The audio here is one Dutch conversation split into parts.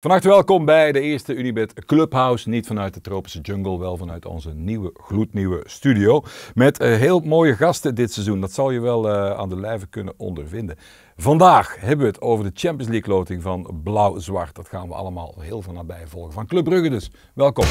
Van harte welkom bij de eerste Unibet Clubhouse. Niet vanuit de tropische jungle, wel vanuit onze nieuwe, gloednieuwe studio. Met uh, heel mooie gasten dit seizoen. Dat zal je wel uh, aan de lijve kunnen ondervinden. Vandaag hebben we het over de Champions League loting van Blauw-Zwart. Dat gaan we allemaal heel van nabij volgen. Van Club Brugge dus. Welkom.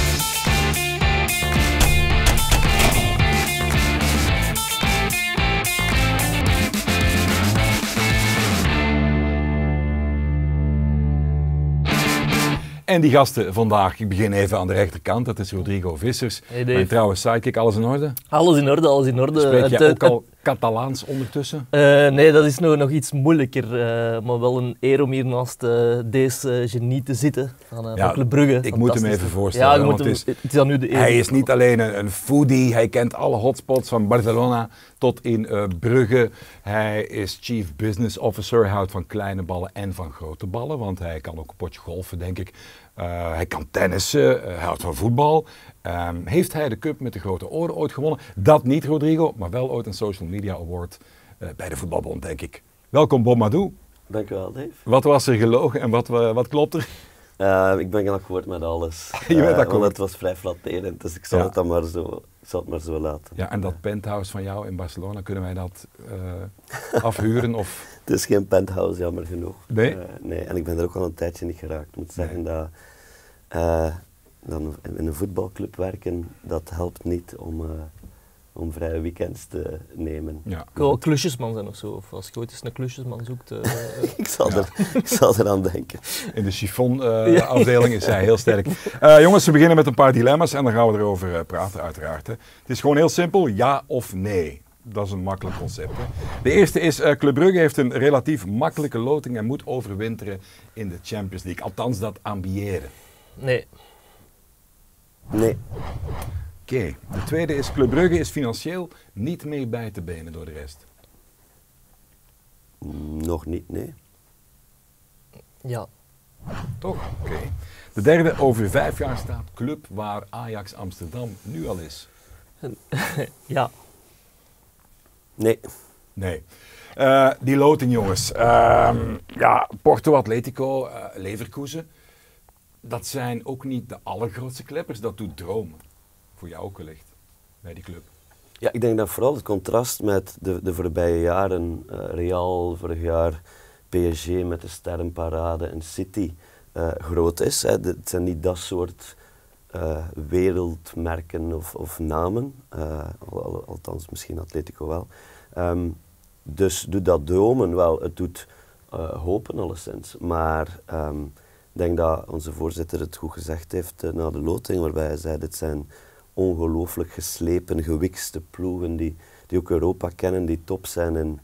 En die gasten vandaag, ik begin even aan de rechterkant, dat is Rodrigo Vissers. Hey mijn trouwe sidekick, alles in orde? Alles in orde, alles in orde. Spreek jij ook al Catalaans ondertussen? Uh, nee, dat is nog, nog iets moeilijker, uh, maar wel een eer om hier naast uh, deze genie te zitten van, ja, van Brugge. Ik moet hem even voorstellen. Ja, je moet hem, het, is, het is nu de eer. Hij is niet alleen een, een, foodie, hij kent alle hotspots van Barcelona tot in Brugge. Hij is chief business officer, hij houdt van kleine ballen en van grote ballen, want hij kan ook een potje golfen, denk ik. Uh, hij kan tennissen, uh, hij houdt van voetbal. Um, heeft hij de cup met de grote oren ooit gewonnen? Dat niet, Rodrigo, maar wel ooit een social media award uh, bij de voetbalbond, denk ik. Welkom, Bob Madou. Dankjewel, Dave. Wat was er gelogen en wat, wat klopt er? ik ben akkoord met alles. Je bent akkoord? Want het was vrij flatterend, dus ik zal, ja. het dan maar zo, ik zal het maar zo laten. Ja, en dat penthouse van jou in Barcelona, kunnen wij dat afhuren? Of? Het is geen penthouse, jammer genoeg. Nee? nee, en ik ben er ook al een tijdje niet geraakt. Ik moet zeggen nee. dat uh, dan in een voetbalclub werken, dat helpt niet om, uh, om vrije weekends te nemen. Ja. Ik wil klusjesman zijn of zo, of als je ooit eens een klusjesman zoekt. Uh, ik, zal ja. er, ik zal eraan denken. In de chiffon-afdeling is hij heel sterk. jongens, we beginnen met een paar dilemma's en dan gaan we erover praten, uiteraard. Hè. Het is gewoon heel simpel, ja of nee. Dat is een makkelijk concept. Hè. De eerste is, uh, Club Brugge heeft een relatief makkelijke loting en moet overwinteren in de Champions League. Althans, dat ambiëren. Nee. Nee. Oké. Okay. De tweede is, Club Brugge is financieel niet mee bij te benen door de rest. Nog niet, nee. Ja. Toch? Oké. Okay. De derde, over vijf jaar staat club waar Ajax Amsterdam nu al is. ja. Nee. Nee. Uh, die loting, jongens. Uh, ja, Porto Atletico, uh, Leverkusen dat zijn ook niet de allergrootste kleppers. Dat doet dromen. Voor jou ook wellicht, bij die club. Ja, ik denk dat vooral het contrast met de, de voorbije jaren, uh, Real vorig jaar, PSG met de sterrenparade en City, uh, groot is. Hè. Het zijn niet dat soort uh, wereldmerken of, of namen, al, al, althans misschien Atletico wel. Um, dus doet dat dromen wel, het doet hopen alleszins. Maar um, ik denk dat onze voorzitter het goed gezegd heeft na de loting, waarbij hij zei, dit zijn ongelooflijk geslepen, gewikste ploegen die, die ook Europa kennen, die top zijn in,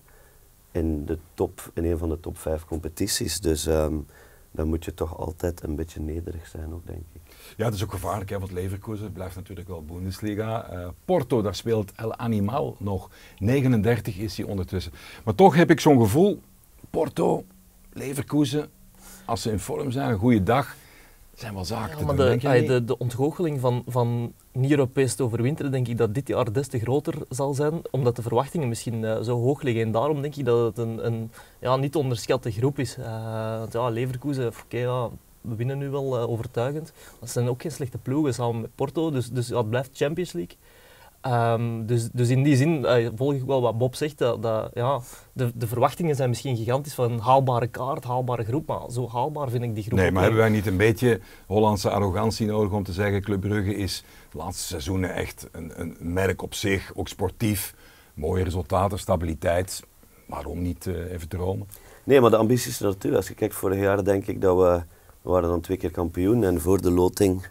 in, de top, in een van de top vijf competities. Dus um, dan moet je toch altijd een beetje nederig zijn ook, denk ik. Ja, het is ook gevaarlijk, hè, want Leverkusen blijft natuurlijk wel Bundesliga. Uh, Porto, daar speelt El Animal nog. 39 is hij ondertussen. Maar toch heb ik zo'n gevoel, Porto, Leverkusen, als ze in vorm zijn, een goede dag, zijn wel zaken ja, maar de, de, de, de, ontgoocheling van, van niet-Europees te overwinteren, denk ik dat dit jaar des te groter zal zijn, omdat de verwachtingen misschien uh, zo hoog liggen. En daarom denk ik dat het een, een ja, niet te onderschatte groep is. Uh, ja, Leverkusen, oké, okay, ja, we winnen nu wel uh, overtuigend. Dat zijn ook geen slechte ploegen samen met Porto, dus, dus het blijft Champions League. Um, dus, dus in die zin uh, volg ik wel wat Bob zegt. Dat, dat, ja, de, de verwachtingen zijn misschien gigantisch van een haalbare kaart, haalbare groep. Maar zo haalbaar vind ik die groep Nee, maar hebben wij niet een beetje Hollandse arrogantie nodig om te zeggen Club Brugge is de laatste seizoenen echt een, een merk op zich, ook sportief. Mooie resultaten, stabiliteit. Waarom niet uh, even dromen? Nee, maar de ambitie is er natuurlijk. Als je kijkt vorig jaar denk ik dat we, we waren dan twee keer kampioen. En voor de loting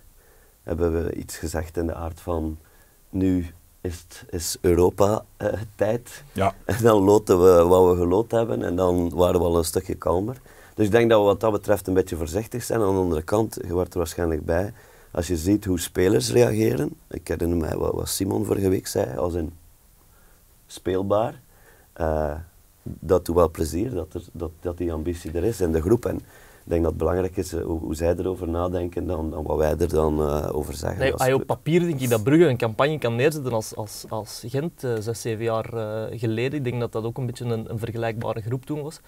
hebben we iets gezegd in de aard van nu is, is Europa uh, tijd. Ja. En dan loten we wat we geloot hebben en dan waren we al een stukje kalmer. Dus ik denk dat we wat dat betreft een beetje voorzichtig zijn. Aan de andere kant, je wordt er waarschijnlijk bij, als je ziet hoe spelers reageren. Ik herinner mij wat, wat Simon vorige week zei, als een speelbaar. Uh, dat doet wel plezier, dat, er, dat, dat die ambitie er is in de groep. En ik denk dat het belangrijk is hoe, hoe, zij erover nadenken dan, dan wat wij er dan over zeggen. Nee, als op papier denk ik dat Brugge een campagne kan neerzetten als, als, als Gent, zes, zeven jaar geleden. Ik denk dat dat ook een beetje een, een vergelijkbare groep toen was.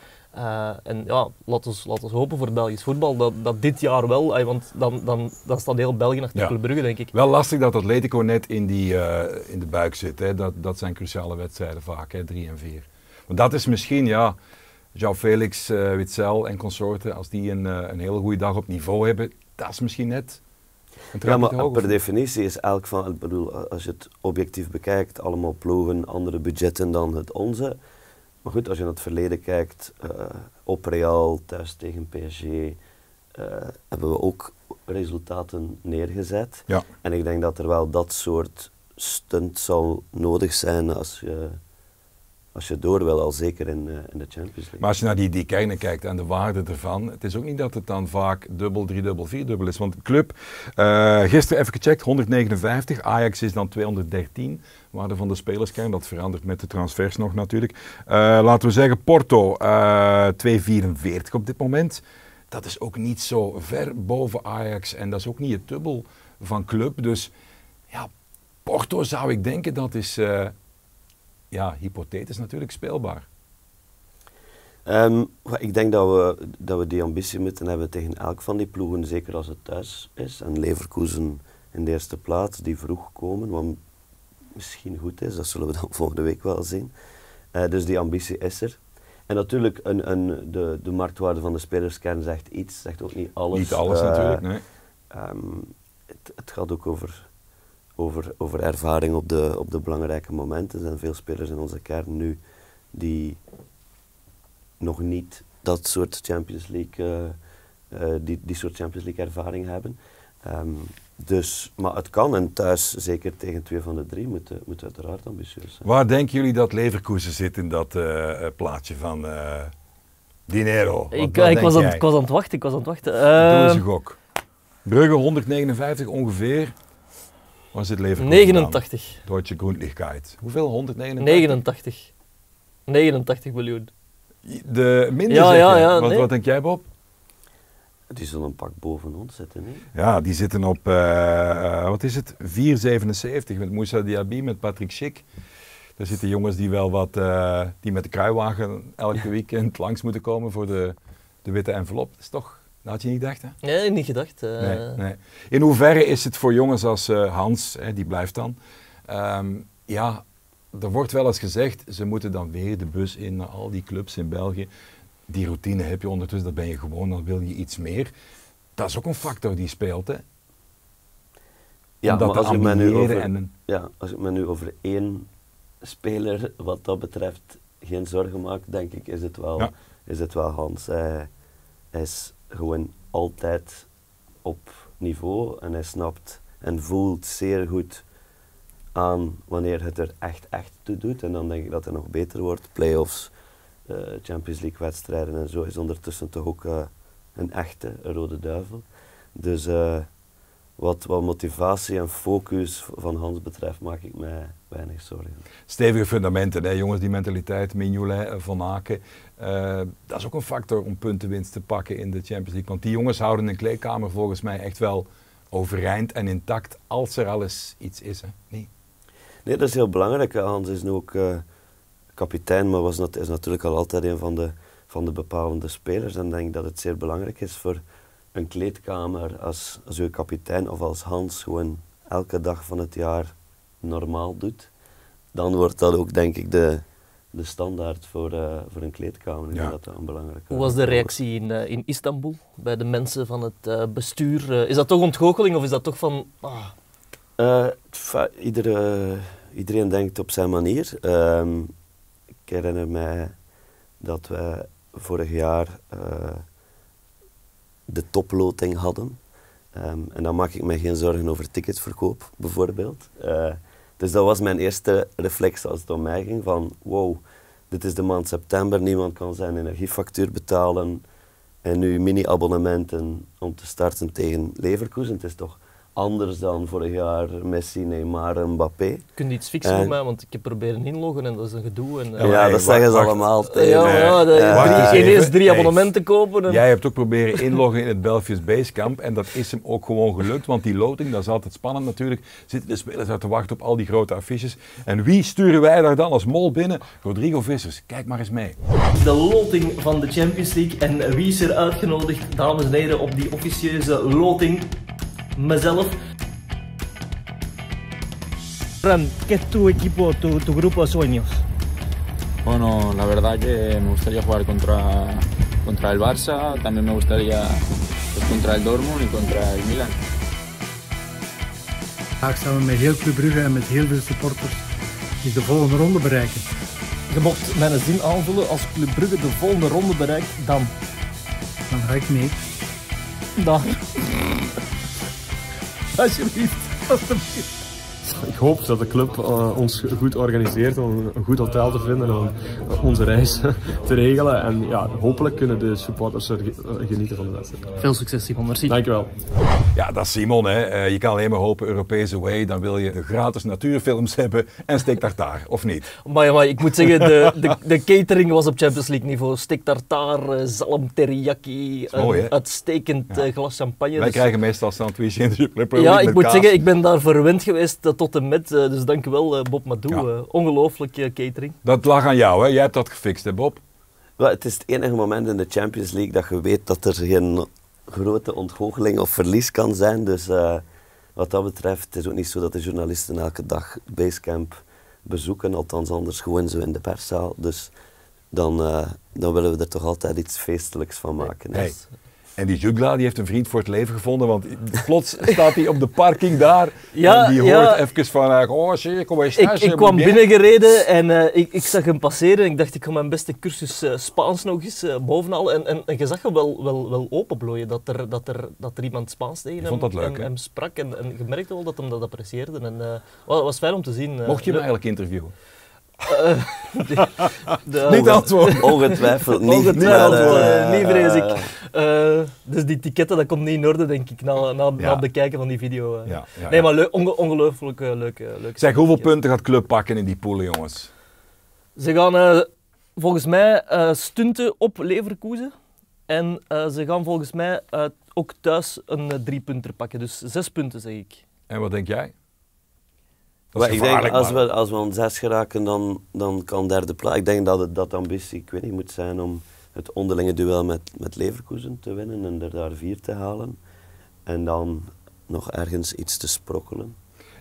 en ja, laten we laat hopen voor Belgisch voetbal dat, dat dit jaar wel, want dan, dan, dan staat heel België achter ja. Brugge, denk ik. Wel lastig dat Atletico net in, die, in de buik zit. Hè. Dat, dat zijn cruciale wedstrijden vaak, hè, drie en vier. Maar dat is misschien, ja, João Felix, uh, Witzel en consorten, als die een, uh, een hele goede dag op niveau hebben, dat is misschien net. Ja, maar per definitie is elk van, ik bedoel, als je het objectief bekijkt, allemaal ploegen, andere budgetten dan het onze. Maar goed, als je naar het verleden kijkt, uh, op Real, thuis tegen PSG, hebben we ook resultaten neergezet. Ja. En ik denk dat er wel dat soort stunt zal nodig zijn als je als je door wil, al zeker in, uh, in de Champions League. Maar als je naar die, die kernen kijkt en de waarde ervan, het is ook niet dat het dan vaak dubbel, driedubbel, vierdubbel is. Want club, uh, gisteren even gecheckt, 159, Ajax is dan 213, waarde van de spelerskern, dat verandert met de transfers nog natuurlijk. Uh, laten we zeggen Porto, 244 op dit moment. Dat is ook niet zo ver boven Ajax en dat is ook niet het dubbel van club. Dus ja, Porto zou ik denken dat is ja, hypothetisch natuurlijk speelbaar. Um, ik denk dat we, dat we die ambitie moeten hebben tegen elk van die ploegen, zeker als het thuis is. En Leverkusen in de eerste plaats, die vroeg komen, wat misschien goed is, dat zullen we dan volgende week wel zien. Uh, dus die ambitie is er. En natuurlijk, een, een, de, de marktwaarde van de spelerskern zegt iets, zegt ook niet alles. Niet alles uh, natuurlijk, nee. Um, het, het, gaat ook over over, over ervaring op de, op de belangrijke momenten. Er zijn veel spelers in onze kern nu die nog niet dat soort Champions League, uh, die, die soort Champions League ervaring hebben. Um, dus, maar het kan en thuis, zeker tegen twee van de drie, moet, moet uiteraard ambitieus zijn. Waar denken jullie dat Leverkusen zit in dat uh, plaatje van uh, Dinero? ik, ik, was aan, ik, was aan, het wachten, ik was aan het wachten. Doe eens een gok. Brugge 159 ongeveer. Waar zit Leverkusen 89. Dan? Deutsche Grundlichkeit. Hoeveel? 189? 89. 89 miljoen. De minder ja, ja, ja, wat, wat, denk jij Bob? Die zullen een pak boven ons zitten, nee? Ja, die zitten op, uh, wat is het, 4,77 met Moussa Diaby, met Patrick Schick. Daar zitten jongens die wel wat, uh, die met de kruiwagen elke weekend langs moeten komen voor de, de witte envelop. Dat is toch dat had je niet gedacht, hè? Nee, niet gedacht. Uh... Nee, nee. In hoeverre is het voor jongens als uh, Hans, hè, die blijft dan, um, ja, er wordt wel eens gezegd, ze moeten dan weer de bus in naar al die clubs in België. Die routine heb je ondertussen, dat ben je gewoon, dan wil je iets meer. Dat is ook een factor die speelt, hè? Ja, maar als ik, me nu over, en... ja, als ik me nu over één speler wat dat betreft geen zorgen maak, denk ik, is het wel, is het wel Hans. Hij, hij is gewoon altijd op niveau en hij snapt en voelt zeer goed aan wanneer het er echt, echt toe doet. En dan denk ik dat hij nog beter wordt. Playoffs, uh, Champions League wedstrijden en zo is ondertussen toch ook uh, een echte rode duivel. Dus uh, wat, wat motivatie en focus van Hans betreft maak ik mij weinig zorgen. Stevige fundamenten, hè? jongens, die mentaliteit, Mignolet, Van Aken. Uh, dat is ook een factor om puntenwinst te pakken in de Champions League. Want die jongens houden een kleedkamer volgens mij echt wel overeind en intact als er alles iets is. Hè? Nee. nee, dat is heel belangrijk. Hans is nu ook uh, kapitein, maar was is natuurlijk al altijd een van de, van de bepalende spelers. En ik denk dat het zeer belangrijk is voor een kleedkamer als, als uw kapitein of als Hans gewoon elke dag van het jaar normaal doet. Dan wordt dat ook denk ik de, de standaard voor, uh, voor een kleedkamer. Ja. Dat een belangrijke Hoe was de reactie in, uh, in Istanbul bij de mensen van het uh, bestuur? is dat toch ontgoocheling of is dat toch van... Ah. iedere, iedereen denkt op zijn manier. Um, ik herinner mij dat we vorig jaar de toploting hadden. Um, en dan maak ik me geen zorgen over ticketverkoop, bijvoorbeeld. dus dat was mijn eerste reflex als het om mij ging, van wow, dit is de maand september, niemand kan zijn energiefactuur betalen. En nu mini-abonnementen om te starten tegen Leverkusen. Het is toch anders dan vorig jaar Messi, Neymar en Mbappé. Kun je iets fixen En- voor mij? Want ik heb proberen inloggen en dat is een gedoe. En, Ja, eh, Ja, hey, dat zeggen ze allemaal ja, tegen ja, drie- ineens drie Hey. abonnementen kopen. En, Jij hebt ook proberen inloggen in het Belgisch Basecamp en dat is hem ook gewoon gelukt, want die loting, dat is altijd spannend natuurlijk, zitten de spelers uit te wachten op al die grote affiches. En wie sturen wij daar dan als mol binnen? Rodrigo Vissers, kijk maar eens mee. De loting van de Champions League. En wie is er uitgenodigd, dames en heren, op die officieuze loting? Mezelf. Fran, ¿qué es tu equipo, tu, tu grupo de sueños? Bueno, la verdad que me gustaría jugar contra, contra el Barça, también me gustaría pues, contra el Dortmund y contra el Milan. Vandaag staan we met heel Club Brugge en met heel veel supporters die de volgende ronde bereiken. Je mocht mijn zin aanvullen. Als Club Brugge de volgende ronde bereikt, dan. Dan ga ik mee. Dan. Alsjeblieft. Alsjeblieft. Ik hoop dat de club eh, ons goed organiseert om een goed hotel te vinden en om onze reis te regelen. En ja, hopelijk kunnen de supporters er eh, genieten van de wedstrijd. Veel succes, Simon. Merci. Dankjewel. Ja, dat is Simon. Hè. Eh, je kan alleen maar hopen, Europese way, dan wil je de gratis natuurfilms hebben en steek tartaar, of niet? Maar, maar ik moet zeggen, de, de, de catering was op Champions League niveau. Steak tartaar, eh, zalm teriyaki, mooi, hè? een uitstekend eh, glas champagne. Wij Dus- krijgen meestal sandwich in de Jupiler Pro ja, ik moet kaas. zeggen, ik ben daar verwend geweest eh, tot en met. eh, dus dank u wel, eh, Bob Madou. Ja. eh, ongelooflijk eh, catering. Dat lag aan jou, hè? Jij hebt dat gefixt, hè Bob? Wel, het is het enige moment in de Champions League dat je weet dat er geen grote ontgoocheling of verlies kan zijn. Dus eh, wat dat betreft het is ook niet zo dat de journalisten elke dag Basecamp bezoeken. Althans, anders gewoon zo in de perszaal. Dus dan, eh, dan willen we er toch altijd iets feestelijks van maken. En die Jugla die heeft een vriend voor het leven gevonden, want plots staat hij op de parking daar. Ja, en die ja. hoort even van, eh, oh zie, kom eens Ik, thuis. ik eh, kwam binnengereden en eh, ik, ik zag hem passeren. Ik dacht, ik ga mijn beste cursus Spaans nog eens bovenal. En, en, en je zag hem wel, wel, wel openbloeien, dat er, dat, er, dat er iemand Spaans tegen hem, vond dat leuk, hem, sprak. En, en je merkte wel dat hem dat apprecieerde. En, eh, wel, het was fijn om te zien. Mocht je hem eigenlijk interviewen? Eh, de- de- Niet antwoorden. Ongetwijfeld niet. Ongetwijfeld, maar, niet vrees ik. Eh, dus die ticketten, dat komt niet in orde, denk ik, na, na, na Ja. het bekijken van die video. eh. Ja, ja, nee, ja. maar leuk, onge- ongelooflijk eh, leuk. leuk Zeg, hoeveel punten gaat Club pakken in die poelen, jongens? Ze gaan volgens mij eh, stunten op Leverkusen. En eh, ze gaan volgens mij eh, ook thuis een eh, drie punter pakken. Dus zes punten, zeg ik. En wat denk jij? Dat Maar is ik denk, als we, als we aan zes geraken, dan, dan kan derde plaats. Ik denk dat het dat ambitie, ik weet niet, moet zijn om het onderlinge duel met, met Leverkusen te winnen en er daar vier te halen. En dan nog ergens iets te sprokkelen.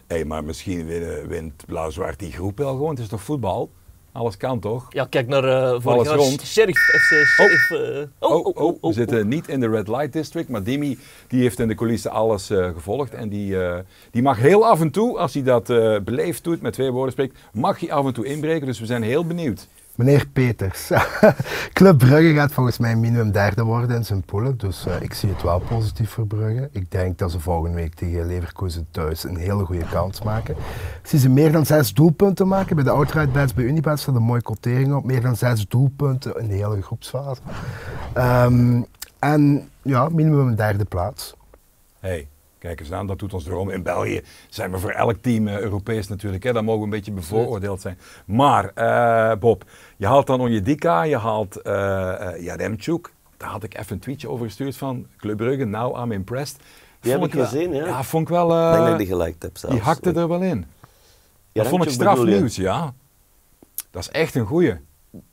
Hé, maar misschien wint Blauw-Zwart die groep wel gewoon. Het is toch voetbal? Alles kan toch? Ja, kijk naar eh vorig Alles jaar. rond. Sheriff FC. Sheriff, eh, Oh, oh, we zitten niet in de Red Light District, maar Dimi die heeft in de coulissen alles eh, gevolgd. En die, eh, die mag heel af en toe, als hij dat eh, beleefd doet, met twee woorden spreekt, mag hij af en toe inbreken. Dus we zijn heel benieuwd. Meneer Peters, Club Brugge gaat volgens mij minimum derde worden in zijn poelen. Dus eh, ik zie het wel positief voor Brugge. Ik denk dat ze volgende week tegen Leverkusen thuis een hele goede kans maken. Ik zie ze meer dan zes doelpunten maken. Bij de outright bij Unibet staat een mooie quotering op. Meer dan zes doelpunten in de hele groepsfase. Ehm, en ja, minimum een derde plaats. hey, kijk eens aan, dat doet ons dromen. In België zijn we voor elk team eh, Europees natuurlijk. Hè. Dan mogen we een beetje bevooroordeeld zijn. Maar eh, Bob, je haalt dan Onjedika, je haalt Jaremchuk. Daar had ik even een tweetje over gestuurd van Club Brugge. Now I'm impressed. Die heb Vond ik wel- gezien, ja. Ja, vond ik wel... ik denk dat ik die geliked heb zelfs. die hakte er wel in. Dat vond ik Remtjuk straf bedoel je? nieuws, ja. Dat is echt een goeie.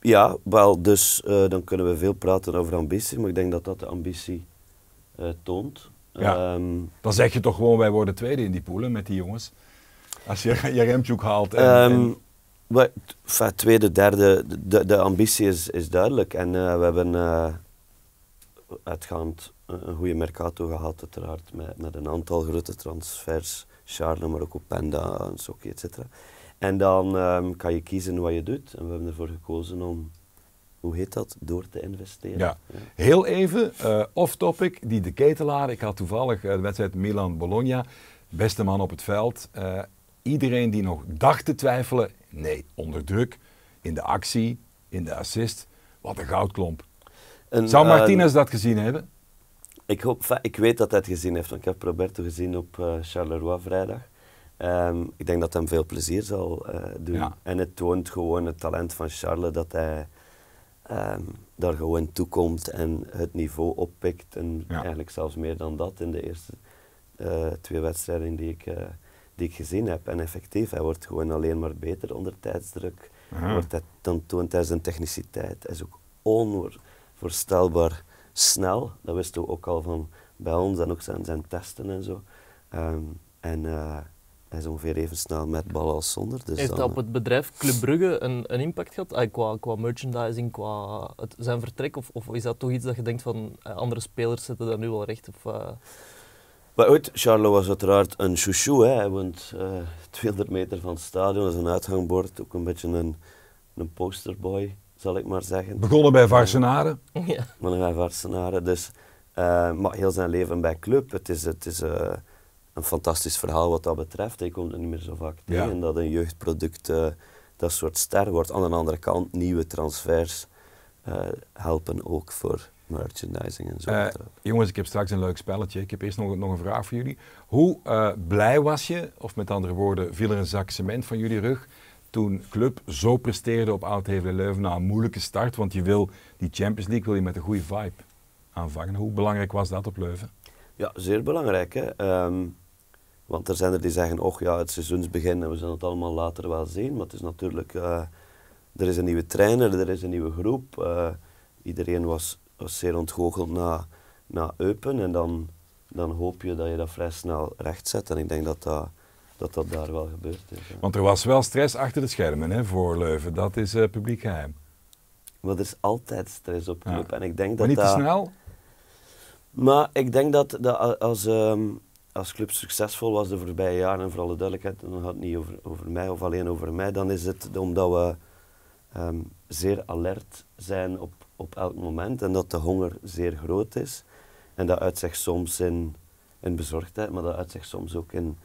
Ja, wel, dus dan kunnen we veel praten over ambitie, maar ik denk dat dat de ambitie toont. Ja. Ehm, Dan zeg je toch gewoon, wij worden tweede in die poelen met die jongens. Als je Jaremchuk haalt. En, Ehm, en- enfin, tweede, derde, de, de ambitie is, is duidelijk. En eh, we hebben eh, uitgaand een goede mercato gehad, uiteraard, met, met een aantal grote transfers. Charles, maar ook Openda, Sokki, et cetera. En dan ehm, kan je kiezen wat je doet. En we hebben ervoor gekozen om, hoe heet dat, door te investeren. Ja. Heel even, eh, off-topic, die de ketelaar. Ik had toevallig eh, de wedstrijd Milan-Bologna. Beste man op het veld. Eh, iedereen die nog dacht te twijfelen, nee, onder druk. In de actie, in de assist. Wat een goudklomp. En, Zou Martinez dat gezien hebben? Ik, hoop, ik weet dat hij het gezien heeft, want ik heb Roberto gezien op Charleroi vrijdag. Ehm, ik denk dat hem veel plezier zal doen. Ja. En het toont gewoon het talent van Charles dat hij ehm, daar gewoon toekomt en het niveau oppikt. En Ja. eigenlijk zelfs meer dan dat in de eerste eh, twee wedstrijden die ik, eh, die ik gezien heb. En effectief, hij wordt gewoon alleen maar beter onder tijdsdruk. Aha. Wordt hij, dan toont hij zijn techniciteit. Hij is ook onvoorstelbaar snel. Dat wisten we ook al van bij ons en ook zijn, zijn testen en zo. Ehm, en eh, hij is ongeveer even snel met bal als zonder. Dus Heeft dan, dat op het bedrijf Club Brugge een, een impact gehad? Ah, qua, qua merchandising, qua het, zijn vertrek? Of, of is dat toch iets dat je denkt van eh, andere spelers zetten daar nu wel recht? Of, eh, Maar goed, Charlo was uiteraard een chouchou. Hè. Hij woont eh 200 meter van het stadion, dat is een uithangbord. Ook een beetje een, een posterboy, zal ik maar zeggen. Begonnen bij Varsenade. ja. Maar dan Varsenaren. Dus, eh, maar heel zijn leven bij club. Het is, het is eh, een fantastisch verhaal wat dat betreft. Je komt er niet meer zo vaak Ja. tegen dat een jeugdproduct eh, dat soort ster wordt. Aan de andere kant, nieuwe transfers eh, helpen ook voor merchandising en zo. Eh, jongens, ik heb straks een leuk spelletje. Ik heb eerst nog, nog een vraag voor jullie. Hoe blij was je, of met andere woorden, viel er een zak cement van jullie rug toen Club zo presteerde op Oud-Hevelen-Leuven na een moeilijke start? Want je wil die Champions League wil je met een goede vibe aanvangen. Hoe belangrijk was dat op Leuven? Ja, zeer belangrijk. Hè? Ehm, want er zijn er die zeggen, oh ja, het seizoensbegin en we zullen het allemaal later wel zien. Maar het is natuurlijk, eh, er is een nieuwe trainer, er is een nieuwe groep. eh, iedereen was, was zeer ontgoocheld na, na Eupen en dan, dan hoop je dat je dat vrij snel rechtzet. En ik denk dat dat, dat, dat daar wel gebeurd is. Want er was wel stress achter de schermen hè, voor Leuven. Dat is eh, publiek geheim. Maar er is altijd stress op Ja. club. En ik denk Maar dat niet te dat- snel? Maar ik denk dat, dat als, ehm, als club succesvol was de voorbije jaren, en voor alle duidelijkheid, dan gaat het niet over, over mij of alleen over mij, dan is het omdat we ehm, zeer alert zijn op, op elk moment en dat de honger zeer groot is. En dat uit zich soms in, in bezorgdheid, maar dat uit zich soms ook in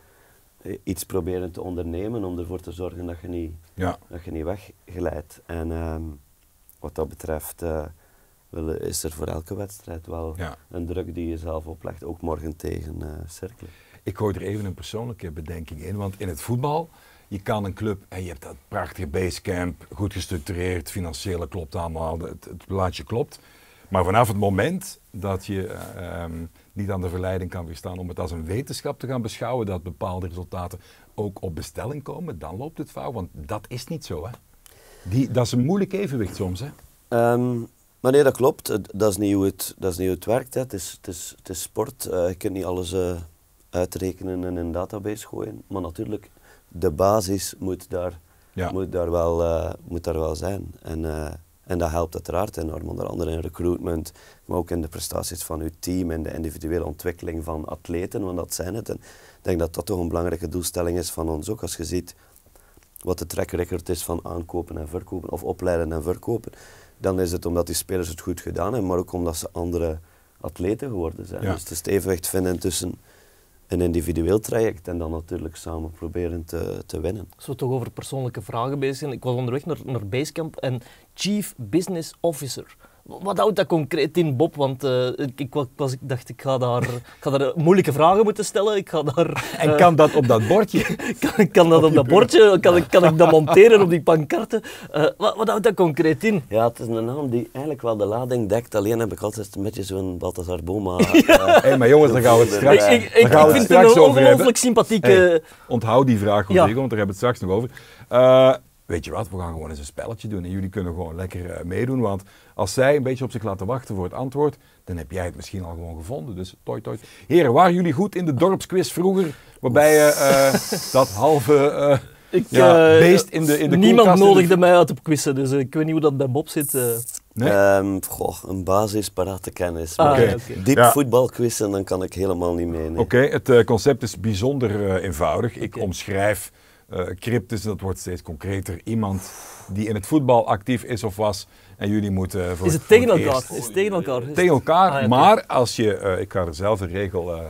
eh, iets proberen te ondernemen om ervoor te zorgen dat je niet, Ja. dat je niet wegglijdt. En ehm, wat dat betreft eh, is er voor elke wedstrijd wel Ja. een druk die je zelf oplegt, ook morgen tegen Cercle. Ik gooi er even een persoonlijke bedenking in, want in het voetbal, je kan een club en je hebt dat prachtige basecamp, goed gestructureerd, financiële klopt allemaal, het, het plaatje klopt. Maar vanaf het moment dat je eh, ehm, niet aan de verleiding kan weerstaan om het als een wetenschap te gaan beschouwen, dat bepaalde resultaten ook op bestelling komen, dan loopt het fout, want dat is niet zo. Hè? Die, dat is een moeilijk evenwicht soms. Hè? Ehm, maar nee, dat klopt. Dat is niet hoe het, dat is niet hoe het werkt. Hè. Het, is, het, is, het is sport. Eh, je kunt niet alles eh, uitrekenen en in een database gooien. Maar natuurlijk, de basis moet daar, Ja. moet daar, wel, eh, moet daar wel zijn. En, en dat helpt uiteraard enorm. Onder andere in recruitment, maar ook in de prestaties van uw team en de individuele ontwikkeling van atleten, want dat zijn het. En ik denk dat dat toch een belangrijke doelstelling is van ons ook. Als je ziet wat de track record is van aankopen en verkopen, of opleiden en verkopen, dan is het omdat die spelers het goed gedaan hebben, maar ook omdat ze andere atleten geworden zijn. Ja. Dus het is het evenwicht vinden tussen een individueel traject en dan natuurlijk samen proberen te, te winnen. Als we toch over persoonlijke vragen bezig zijn. Ik was onderweg naar, naar Basecamp en Chief Business Officer. Wat houdt dat concreet in, Bob? Want eh, ik, ik, wa- was, ik dacht, ik ga, daar, ik ga daar moeilijke vragen moeten stellen. Ik ga daar, En eh, kan dat op dat bordje? kan, kan dat op dat bordje? Kan, ik- kan ik dat monteren op die pankarten? Eh, wat, wat houdt dat concreet in? Ja, het is een naam die eigenlijk wel de lading dekt, alleen heb ik altijd een beetje zo'n Balthazar Boma. eh, Hé, maar jongens, daar gaan we het straks, ik, ik, ik, vind het een ongelooflijk sympathieke... Hey, onthoud die vraag, Ja. Rodrigo, want daar hebben we het straks nog over. Eh, weet je wat, we gaan gewoon eens een spelletje doen en jullie kunnen gewoon lekker eh, meedoen. Want als zij een beetje op zich laten wachten voor het antwoord, dan heb jij het misschien al gewoon gevonden. Dus toi toi. Heren, waren jullie goed in de dorpsquiz vroeger? Waarbij je eh, dat halve eh, Ik, ja, eh, beest in de, in de Niemand koelkast in de- nodigde mij uit op quizzen, dus eh, ik weet niet hoe dat bij Bob zit. eh. Nee? Ehm, goh, een basis parate kennis. Ah, oké. diep Ja. voetbalquizzen, dan kan ik helemaal niet mee. nee. Oké, het eh, concept is bijzonder eh, eenvoudig. Ik omschrijf eh cryptisch, dat wordt steeds concreter. Iemand die in het voetbal actief is of was. En jullie moeten voor Is het tegen elkaar? eerst- Is het tegen elkaar? Tegen elkaar, Ah, ja, oké. maar als je, eh, ik ga er zelf een regel eh,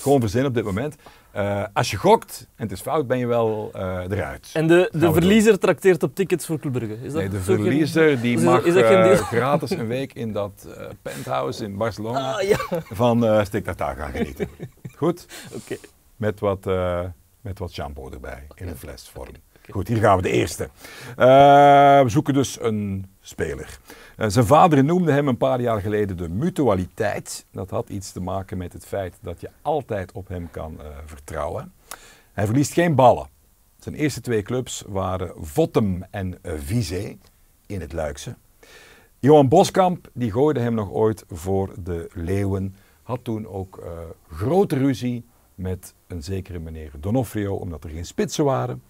Gewoon verzinnen op dit moment. Eh, als je gokt en het is fout, ben je wel eh, eruit. En de, de verliezer trakteert op tickets voor Club Brugge. Is dat Nee, de geen- verliezer die is mag is dat geen eh, deal? gratis een week in dat eh, penthouse in Barcelona Ah, ja. van eh Stik gaan genieten. Goed? Oké. Met wat, eh, met wat shampoo erbij in een flesvorm. Goed, hier gaan we de eerste. Eh, we zoeken dus een speler. Eh, zijn vader noemde hem een paar jaar geleden de mutualiteit. Dat had iets te maken met het feit dat je altijd op hem kan eh, vertrouwen. Hij verliest geen ballen. Zijn eerste twee clubs waren Vottem en Vizé in het Luikse. Johan Boskamp die gooide hem nog ooit voor de leeuwen. Had toen ook grote ruzie met een zekere meneer Donofrio, omdat er geen spitsen waren.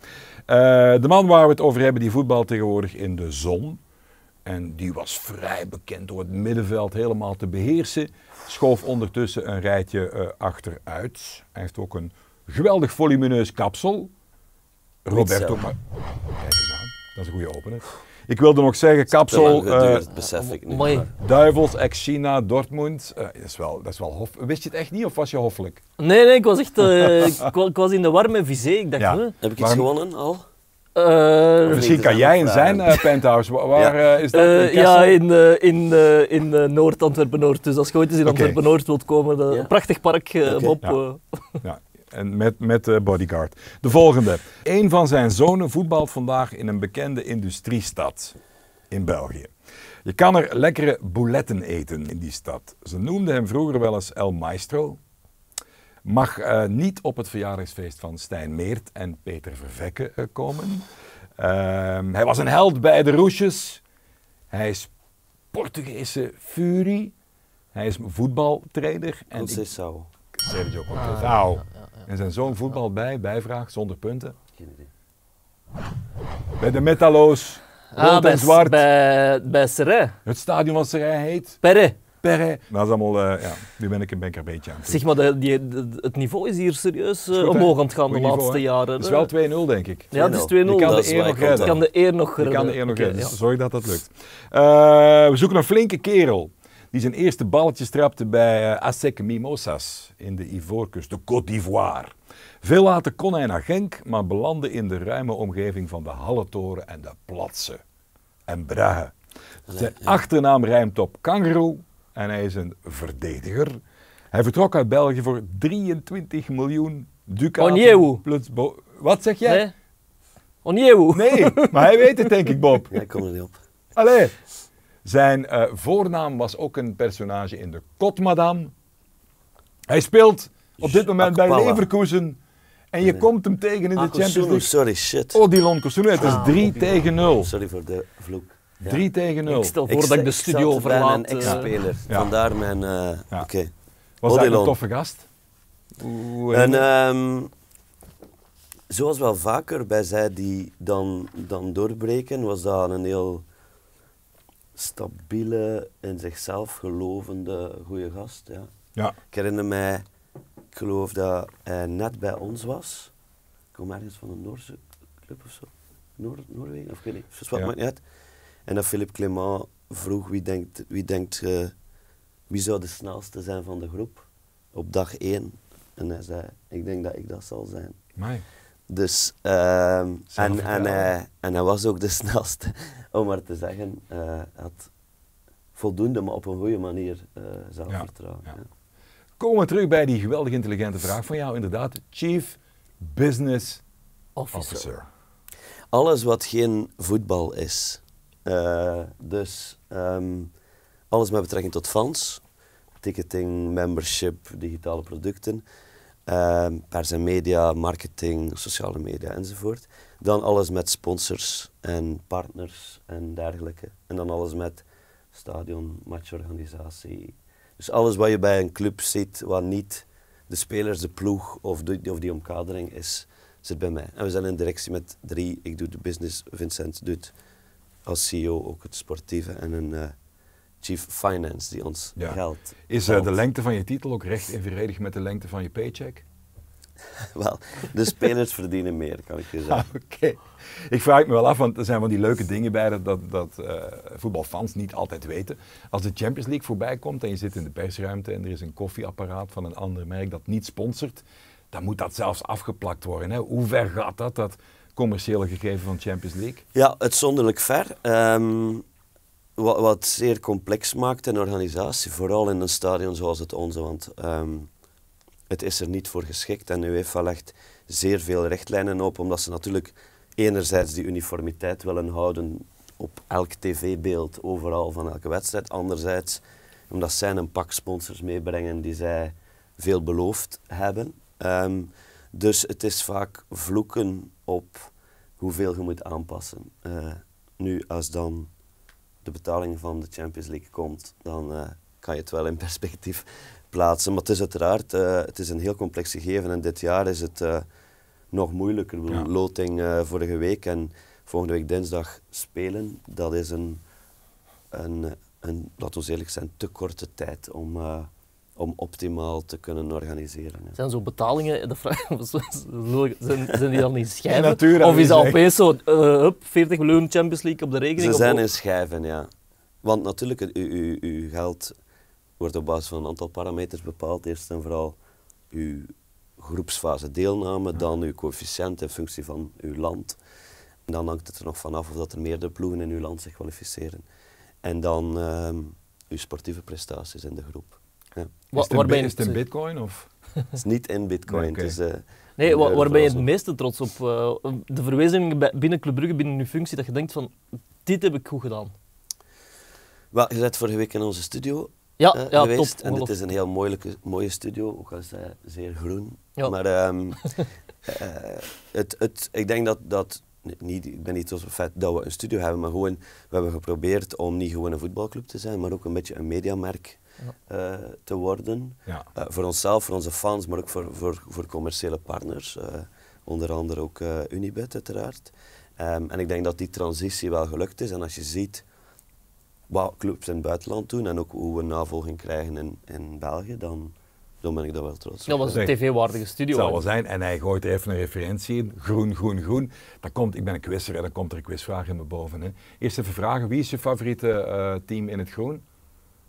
Eh, de man waar we het over hebben, die voetbal tegenwoordig in de zon. En die was vrij bekend door het middenveld helemaal te beheersen. Schoof ondertussen een rijtje eh, achteruit. Hij heeft ook een geweldig volumineus kapsel. Roberto, kijk eens aan, dat is een goede opener. Ik wilde nog zeggen, kapsel, geduurd, eh, besef ik nu. Mooi. Duivels, ex-China, Dortmund. Eh, dat, is wel, dat is wel hof. Wist je het echt niet of was je hoffelijk? Nee, nee, ik was echt eh, ik, wa- ik was in de warme visé. Ik dacht, Ja. huh? Heb ik iets gewonnen al? Eh, Misschien kan jij in zijn eh, penthouse. Wa- Waar eh, is dat? eh, In ja, in, eh, in, eh, in eh, Noord, Antwerpen-Noord. Dus als je ooit eens in. Antwerpen-Noord wilt komen, de, Ja. een prachtig park, eh, Oké. Bob. Ja. en met, met eh, bodyguard. De volgende. Een van zijn zonen voetbalt vandaag in een bekende industriestad in België. Je kan er lekkere bouletten eten in die stad. Ze noemden hem vroeger wel eens El Maestro. Mag eh, niet op het verjaardagsfeest van Stijn Meert en Peter Vervekke eh, komen. Ehm, hij was een held bij de Roesjes. Hij is Portugese furie. Hij is voetbaltrainer. En ik- Conceição. Sergio Conceição. En zijn zoon voetbal bij, bijvraag, zonder punten. Geen idee. Bij de Metallo's, rood Ah, bij, en zwart. bij, bij Serre. Het stadion van Serij heet Perre. Perre. Dat is allemaal, eh, ja, nu ben ik, ben ik er een beetje aan toe. Zeg maar, de, die, de- het niveau is hier serieus eh, Is goed, hè? omhoog aan het gaan de niveau, laatste jaren. Het is wel 2-0 denk ik. Ja, het is 2-0. Je kan de eer nog ik redden. Ik kan de eer nog Je kan de redden. eer nog redden, dus zorg dat dat lukt. Eh, we zoeken een flinke kerel die zijn eerste balletjes trapte bij eh ASEC Mimosas in de Ivoorkust, de Côte d'Ivoire. Veel later kon hij naar Genk, maar belandde in de ruime omgeving van de Halletoren en de Platse en Brugge. Zijn achternaam rijmt op kangaroo en hij is een verdediger. Hij vertrok uit België voor 23 miljoen ducaten. Plus Wat zeg jij? Nee? Nee, maar hij weet het denk ik, Bob. Ja, ik kom er niet op. Allee. Zijn eh, voornaam was ook een personage in de Kot Madame. Hij speelt op dit moment bij. Leverkusen. En je Nee. komt hem tegen in de Ah, Champions League. sorry, shit. Odilon Kosunu, het is 3 tegen 0. Sorry voor de vloek. Ja. 3 tegen 0. Ik stel voor dat ik de studio bijna verlaat. een eh. ex-speler. Ja. Vandaar mijn... eh Ja. Oké. Was dat een toffe gast? Hoe- En ehm, zoals wel vaker bij zij die dan, dan doorbreken, was dat een heel stabiele, in zichzelf gelovende, goede gast. Ja. ja. Ik herinner mij, ik geloof dat hij net bij ons was. Ik kom ergens van een Noorse club of zo. Noor Noorwegen, of ik weet niet. Dus wat Ja. maakt niet uit. En dat Philippe Clement vroeg wie denkt, wie denkt eh, wie zou de snelste zijn van de groep op dag één. En hij zei, ik denk dat ik dat zal zijn. Amai. Dus, ehm, en, en, hij, en hij was ook de snelste, om maar te zeggen. eh, Hij had voldoende, maar op een goede manier eh, zelfvertrouwen. Ja, ja. ja. Komen we terug bij die geweldig intelligente vraag van jou, inderdaad. Chief Business Officer. Officer. Alles wat geen voetbal is. Eh, dus ehm, alles met betrekking tot fans, ticketing, membership, digitale producten, ehm pers en media, marketing, sociale media enzovoort. Dan alles met sponsors en partners en dergelijke. En dan alles met stadion, matchorganisatie. Dus alles wat je bij een club ziet, wat niet de spelers, de ploeg of, de, of die omkadering is, zit bij mij. En we zijn in directie met drie. Ik doe de business, Vincent doet als CEO ook het sportieve en een eh, chief finance die ons Ja. geld Is eh, de lengte van je titel ook recht evenredig met de lengte van je paycheck? Wel, de spelers verdienen meer, kan ik je zeggen. Ah, Oké. Ik vraag me wel af, want er zijn van die leuke dingen bij dat, dat, dat eh, voetbalfans niet altijd weten. Als de Champions League voorbij komt en je zit in de persruimte en er is een koffieapparaat van een ander merk dat niet sponsort, dan moet dat zelfs afgeplakt worden. Hè? Hoe ver gaat dat, dat commerciële gegeven van Champions League? Ja, uitzonderlijk ver. Ehm, wat, wat zeer complex maakt in organisatie, vooral in een stadion zoals het onze, want ehm, het is er niet voor geschikt. En UEFA legt zeer veel richtlijnen op, omdat ze natuurlijk enerzijds die uniformiteit willen houden op elk tv-beeld, overal van elke wedstrijd. Anderzijds omdat zij een pak sponsors meebrengen die zij veel beloofd hebben. Ehm, dus het is vaak vloeken op hoeveel je moet aanpassen. Eh, nu, als dan de betaling van de Champions League komt, dan eh, kan je het wel in perspectief plaatsen. Maar het is uiteraard eh, het is een heel complex gegeven en dit jaar is het eh, nog moeilijker. Ja. Loting vorige week en volgende week dinsdag spelen, dat is een, een, een laten we eerlijk zijn, te korte tijd om, om optimaal te kunnen organiseren. Zijn zo betalingen, dat vraag, zijn, zijn die dan in schijven? Of is dat opeens zo, eh, hup, 40 miljoen Champions League op de rekening? Ze zijn in schijven, ja. Want natuurlijk, het- uw, uw, uw geld wordt op basis van een aantal parameters bepaald. Eerst en vooral uw groepsfase deelname, dan uw coëfficiënt in functie van uw land. En dan hangt het er nog vanaf of dat er meerdere ploegen in uw land zich kwalificeren. En dan ehm, uw sportieve prestaties in de groep. Ja. Wa- is het ben is het een het- bitcoin? Of? Het is niet in bitcoin. Nee, het is, eh, Nee, in wa- euro waar ben je het meeste trots op? Eh, de verwezenlijking binnen Club Brugge, binnen uw functie, dat je denkt van, dit heb ik goed gedaan. Wel, je bent vorige week in onze studio Ja, eh, ja geweest. top. En dit ongelofelijk. is een heel mooie, mooie studio, ook al is hij zeer groen. Ja. Maar ehm, eh, het, het, ik denk dat, dat niet, ik ben niet trots op het feit dat we een studio hebben, maar gewoon, we hebben geprobeerd om niet gewoon een voetbalclub te zijn, maar ook een beetje een mediamerk eh, te worden. Ja. Eh, voor onszelf, voor onze fans, maar ook voor, voor, voor commerciële partners. eh, onder andere ook eh, Unibet uiteraard. Ehm, en ik denk dat die transitie wel gelukt is. En als je ziet wat clubs in het buitenland doen en ook hoe we navolging krijgen in, in België, dan, dan ben ik daar wel trots op. Dat was een tv-waardige studio. zal wel zijn. En hij gooit er even een referentie in. Groen, groen, groen. Dan komt, ik ben een quizzer en dan komt er een quizvraag in me boven. Hè. Eerst even vragen. Wie is je favoriete eh, team in het groen?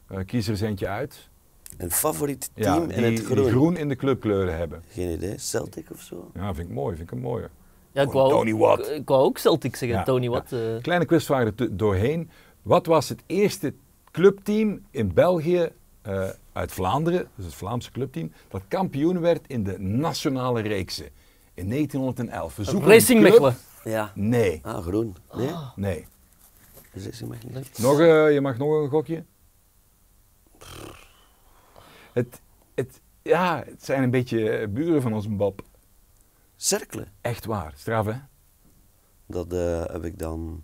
Eh, kies er eens eentje uit. Een favoriet Ja, team die, in het die groen? groen in de clubkleuren hebben. Geen idee. Celtic of zo? Ja, vind ik mooi. Vind ik een mooie. Ja, ik wou, Tony Watt. Ik, ik wou ook Celtic zeggen, Ja, Tony ja. Watt. eh. Kleine quizvraag er doorheen. Wat was het eerste clubteam in België eh, uit Vlaanderen, dus het Vlaamse clubteam, dat kampioen werd in de nationale reeksen in 1911? We zoeken een Racing club- Mechelen. Ja. Nee, Ah, groen. Nee? nee. Racing Mechelen. Nog, eh, je mag nog een gokje? Het, het, ja, het zijn een beetje eh, buren van ons Bob. Cercle. Echt waar. Straf, hè? Dat eh, heb ik dan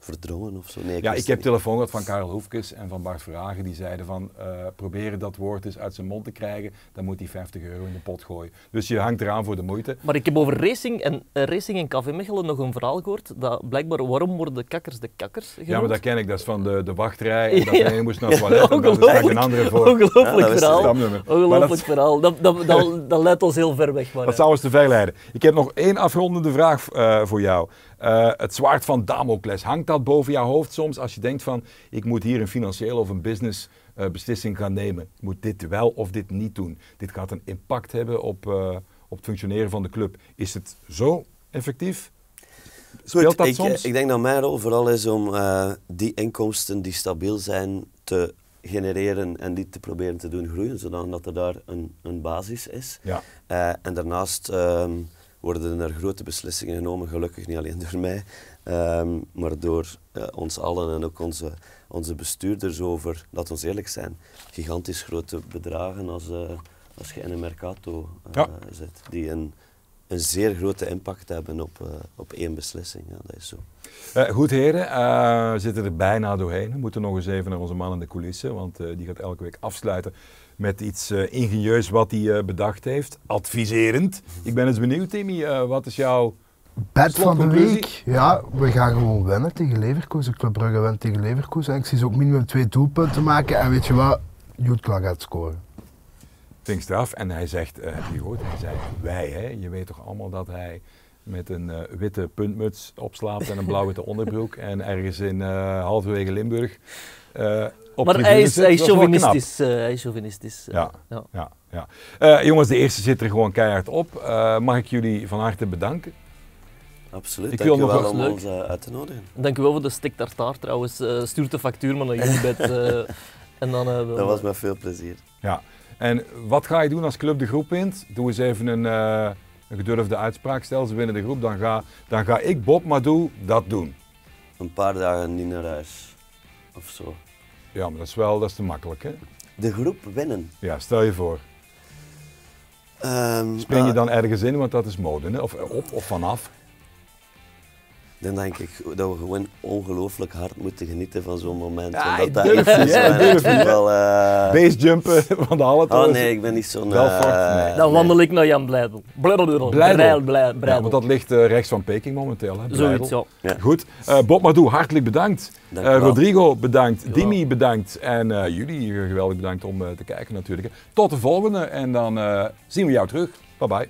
verdrongen of zo. Nee, ik Ja, ik heb niet. telefoon gehad van Karel Hoefkes en van Bart Verhagen. Die zeiden van, eh, proberen dat woord eens uit zijn mond te krijgen. Dan moet hij 50 euro in de pot gooien. Dus je hangt eraan voor de moeite. Maar ik heb over racing en, eh, racing en Café Mechelen nog een verhaal gehoord. Dat blijkbaar, waarom worden de kakkers de kakkers genoemd? Ja, maar dat ken ik. Dat is van de, de wachtrij. En dat Ja. je moest naar het toilet. En dan is een andere voor. Ongelooflijk Ja, dat verhaal. Ongelooflijk dat- verhaal. Dat, dat, dat, dat leidt ons heel ver weg. Maar, Dat eh, zou ons te ver leiden. Ik heb nog één afrondende vraag eh, voor jou. Eh, het zwaard van Damocles, hangt dat boven jouw hoofd soms als je denkt van ik moet hier een financiële of een business eh, beslissing gaan nemen. Ik moet dit wel of dit niet doen. Dit gaat een impact hebben op, eh, op het functioneren van de club. Is het zo effectief? Speelt Goed, dat ik, soms? ik denk dat mijn rol vooral is om die inkomsten die stabiel zijn te genereren en die te proberen te doen groeien, zodat er daar een, een basis is. Ja. En daarnaast ehm, worden er grote beslissingen genomen, gelukkig niet alleen door mij, ehm, maar door eh, ons allen en ook onze, onze bestuurders over, laten we eerlijk zijn, gigantisch grote bedragen als, eh, als je in een Mercato Ja. zit, die een, een zeer grote impact hebben op, op één beslissing. Ja, dat is zo. Goed heren, we zitten er bijna doorheen. We moeten nog eens even naar onze man in de coulissen, want die gaat elke week afsluiten met iets eh, ingenieus wat hij eh, bedacht heeft. Adviserend. Ik ben eens benieuwd, Timmy, eh, wat is jouw... Bed van de week. Ja, we gaan gewoon winnen tegen Leverkusen. Club Brugge wint tegen Leverkusen. En ik zie ze ook minimum twee doelpunten maken. En weet je wat? Jutkla gaat scoren. Ik straf. En hij zegt, heb je gehoord? Hij zei, wij hè. Je weet toch allemaal dat hij met een witte puntmuts opslaapt en een blauw-witte onderbroek en ergens in eh halverwege Limburg op Maar hij is, zit. hij is chauvinistisch. eh, hij is chauvinistisch. eh, Ja, ja. ja, ja. Eh, jongens, de eerste zit er gewoon keihard op. Eh, mag ik jullie van harte bedanken? Absoluut, Ik dank wil nog wel om leuk. ons eh, uit te nodigen. Dank u wel voor de stick tartaar trouwens. Eh stuurt de factuur maar naar jullie bed. eh, en dan, eh, Dat was met veel plezier. Ja. En wat ga je doen als club de groep wint? Doe eens even een, eh, een gedurfde uitspraak. Stel ze winnen de groep, dan ga, dan ga ik, Bob Madou, dat doen. Een paar dagen niet naar huis. Of zo. Ja, maar dat is wel dat is te makkelijk, hè? De groep winnen. Ja, stel je voor. Ehm, Spring je ah, dan ergens in, want dat is mode, hè? Of op of vanaf. Dan denk ik dat we gewoon ongelooflijk hard moeten genieten van zo'n moment. Ja, Omdat ik dat durf is durf wel... eh, Basejumpen van de hallen. Oh nee, ik ben niet zo'n... Eh, nee. Dan wandel ik naar Jan Blijdel. Blijdel. Blijdel. Ja, want dat ligt eh, rechts van Peking momenteel, hè? Zoiets, ja. Ja. Goed, Eh, Bob Madou, hartelijk bedankt. Eh. Rodrigo, bedankt. Ja. Dimi, bedankt. En eh, jullie, geweldig bedankt om eh, te kijken natuurlijk. hè. Tot de volgende en dan eh, zien we jou terug. Bye bye.